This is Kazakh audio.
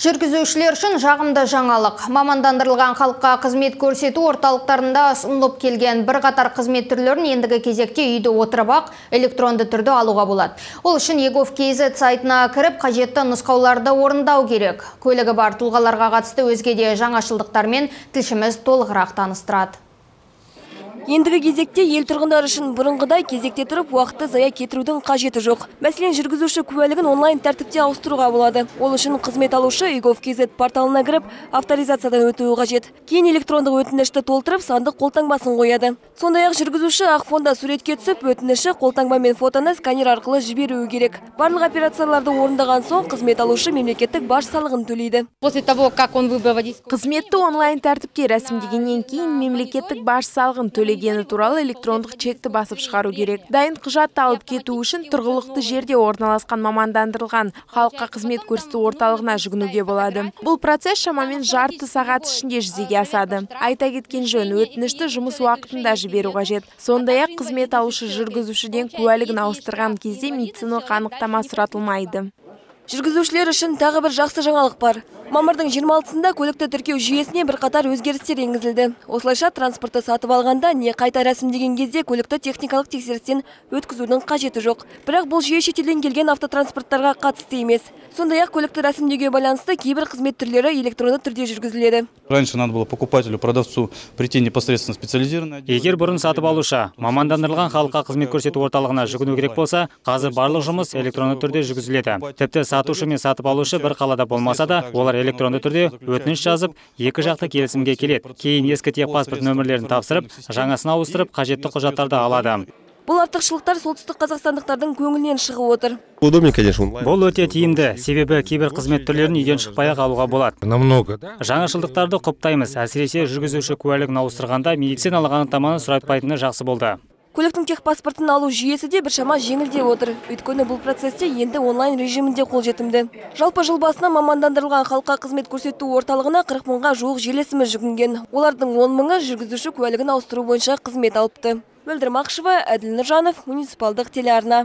Жүргізушілер үшін жағымды жаңалық. Мамандандырылған халыққа қызмет көрсету орталықтарында ұсынылып келген бір қатар қызмет түрлерін ендігі кезекте үйде отырып ақ электронды түрде алуға болады. Ол үшін егов KZ сайтына кіріп қажетті нұсқауларды орындау керек. Көлігі бар тұлғаларға қатысты өзге де жаңашылдықтармен тілшіміз толығырақ таныстырады. Ендігі кезекте ел тұрғындары үшін бұрынғыдай кезекте тұрып уақытты зая кетірудің қажеті жоқ. Мәселен, жүргізуші куәлігін онлайн тәртіпте ауыстыруға болады. Ол үшін қызмет алушы егов KZ порталына кіріп, авторизациядан өтуі қажет. Кейін электрондық өтінішті толтырып, сандық қолтаңбасын қояды. Сондай-ақ жүргізуші ақ фонда суретке түсіп, өтініші қолтаңба мен фотоны сканер арқылы жіберуі керек. Барлық операцияларды орындаған соң қызмет алушы мемлекеттік баж салығын төлейді. После того, как он выбрал водительскую Қызметті онлайн тәртіпте рәсімдегеннен кейін мемлекеттік баж салығын төлегені туралы электрондық чекті басып шығару керек. Дайын құжат алып кету үшін тұрғылықты жерде орналасқан мамандандырылған халыққа қызмет көрсету орталығына жүгінуге болады. Бұл процесс шамамен жарты сағат ішінде жүзеге асады. Айта кеткен жөн, өтінішті жұмыс уақытында жіберу қажет. Сондай-ақ қызмет алушы жүргізушіден куәлігін ауыстырған кезде медициналық анықтама сұратылмайды. Жүргізушілер үшін тағы бір жақсы жаңалық бар. Мамырдың 26-сында көлікті тіркеу жүйесіне бір қатар өзгерістер енгізілді. Осылайша транспортты сатып алғанда не қайта рәсімдеген кезде көлікті техникалық тексерістен өткізудің қажеті жоқ. Бірақ бұл жүйе шетелден келген автотранспорттарға қатысты емес. Сондай-ақ көлікті рәсімдеуге байланысты кейбір қызмет түрлері электронды түрде жүргізіледі. Раньше надо было покупателю, продавцу прийти непосредственно в специализированное. Егер бұрын сатып алушы мамандандырылған халыққа қызмет көрсету орталығына жүгіну керек болса, қазір барлық жұмыс электронды түрде жүргізіледі. Тіпті сатушы мен сатып алушы бір қалада болмаса да, олар электронды түрде өтініш жазып, екі жақты келісімге келеді. Кейін ескі техпаспорт нөмірлерін тапсырып, жаңасын ауыстырып, қажетті құжаттарды алады. Бұл артықшылықтар солтүстік қазақстандықтардың көңілінен шығып отыр. Удобнее, конечно. Бұл өте тиімді, себебі кейбір қызмет түрлерін үйден шықпай ақ алуға болады. Намного, да? Жаңашылдықтарды құптаймыз, әсіресе жүргізуші куәлігін ауыстырғанда медициналық анықтаманы сұратпайтыны жақсы болды. Көліктің техпаспортын алу жүйесі де біршама жеңілдеп отыр. Өйткені бұл процесте енді онлайн режимінде қолжетімді. Жалпы жыл басына мамандандырылған халыққа қызмет көрсету орталығына 40 мыңға жуық желесіміз жүгінген. Олардың 10 мыңы жүргізуші куәлігін ауыстыру бойынша қызмет алыпты. Мөлдір Мақшева, Әділ Нұржанов, муниципалдық телеарна.